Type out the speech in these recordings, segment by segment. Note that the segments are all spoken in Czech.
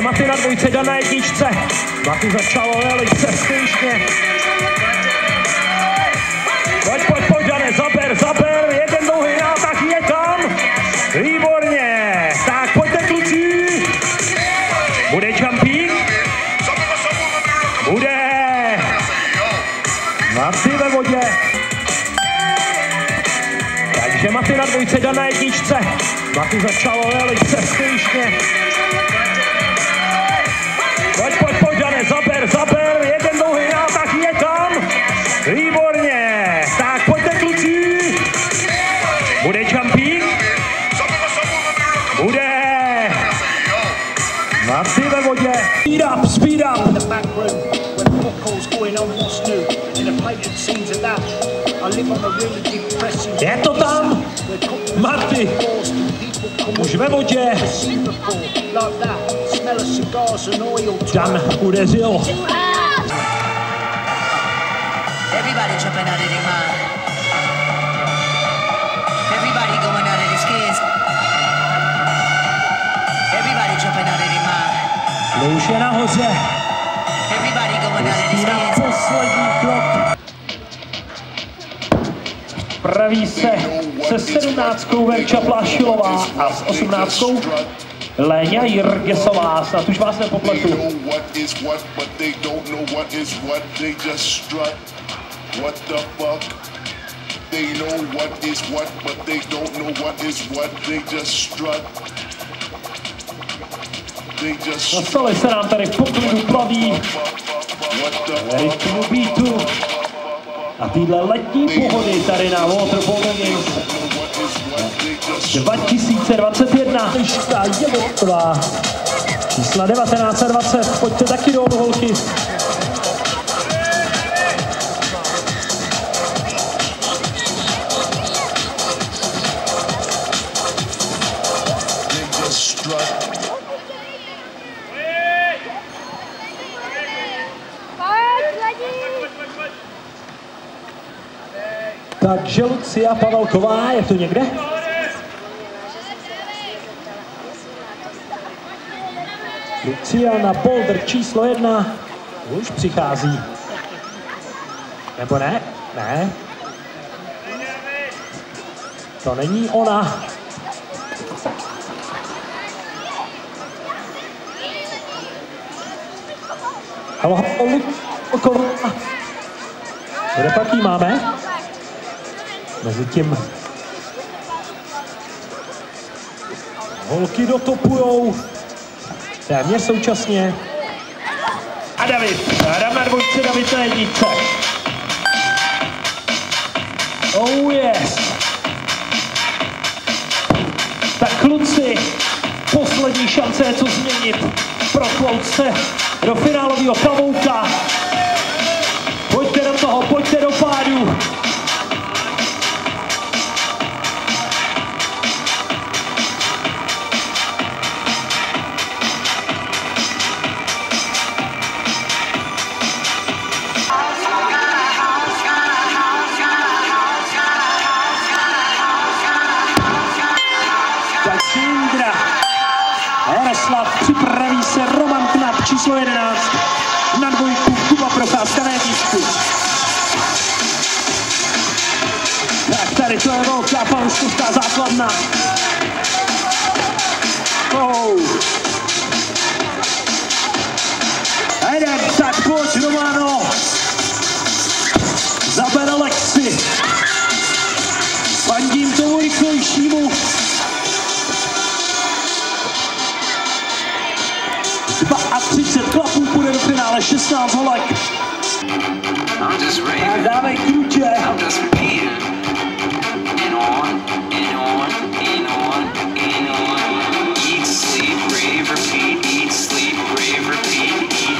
Maty na dvojce, Dan na jedničce. Maty začalo velice skutečně. Pojď, pojď, pojď, Dane, zaber, zaber, jeden dlouhý nátah je tam. Výborně, tak pojďte kluci. Bude jumping? Bude. Maty ve vodě. Takže Maty na dvojce, Dan na jedničce. Maty začalo velice skutečně. Maty ve vodě. Speed up, speed up. In the back room when Poco's going on what's new. In the painted scenes of that, I live on a really depressing Je to tam. Marty. Už ve vodě. Singapore, like that. Smell of cigars and oil. Dan udeřil. Everybody jumping out of their mind. Everybody going out of their skins. Everybody jumping out of their mind. Louš je nahoře. Na skins. poslední krok. Praví se se 17 Verča Plášilová a s 18 Léňa Jirgesová. Snad už vás nepopletu. What the fuck? They know what is what, but they don't know what is what. They just strut. Na stole se nám tady v poklidu plaví rytmu beatu a týhle letní pohody tady na Waterpolo Games what is what? They just 2021. Šestá Jevotová. Čísla 19 a 20. Pojďte taky dolů, holky. Takže Lucia Pavelková, je to někde? Lucia na boulder číslo jedna. Už přichází. Nebo ne? Ne. To není ona. Halo, Luková. Kde pak jí máme? Mezitím holky dotopujou téměř současně. A David, Adam na dvojce, David na jedničce. Oh yes. Tak kluci, poslední šance je co změnit. Protlout se do finálového pavouka. Jaroslav připraví se Roman Knap číslo 11. Na dvojku Kuba Procházka na jedničku. Tak tady to je velká paluskovská základna. Oh. A jdem, tak pojď Romano. Zabere Lexi. Fandím tomu rychlejšímu.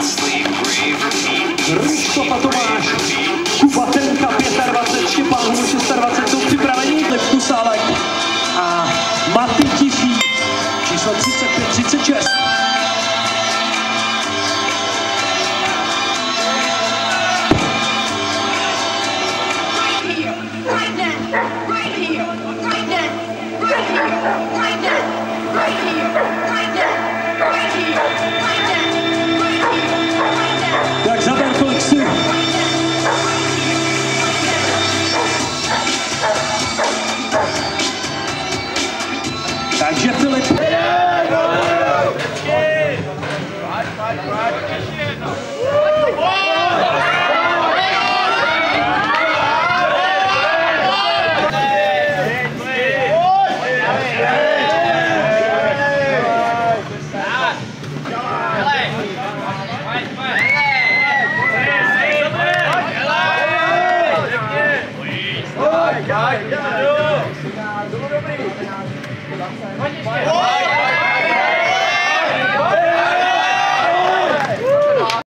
Sleep, rave, repeat. Eat, Ryškov a sleep, Tomáš. rave, repeat. Kuba Tenka 25, Štěpán Hůl 26 jsou připraveni. Lep Kusálek a Maty Tichý číslo 35, 36. Já, já jdu. Jdu dobrý. Hodíš